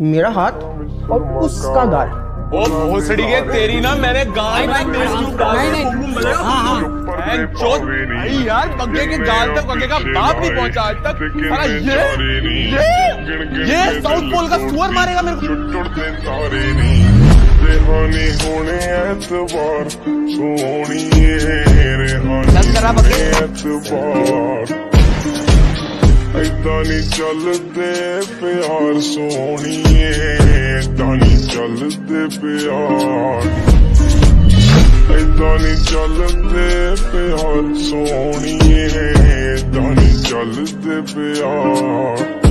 मेरा हाथ और उसका गाल। ओ भोसड़ी के तेरी ना मैंने गाल हाँ, हाँ। नहीं नहीं नहीं यार बग्गे के गाल तक बग्गे का बाप नहीं पहुँचा आज तक। अरे ये ये ये साउथ पोल का सुअर मारेगा मेरे को। चल करा बग्गे। ਏਦਾਂ ਨਹੀਂ ਚੱਲਦੇ ਪਿਆਰ ਸੋਹਣੀਏ, ਏਦਾਂ ਨਹੀਂ ਚੱਲਦੇ ਪਿਆਰ। ਏਦਾਂ ਨਹੀਂ ਚੱਲਦੇ ਪਿਆਰ ਸੋਹਣੀਏ, ਏਦਾਂ ਨਹੀਂ ਚੱਲਦੇ ਪਿਆਰ।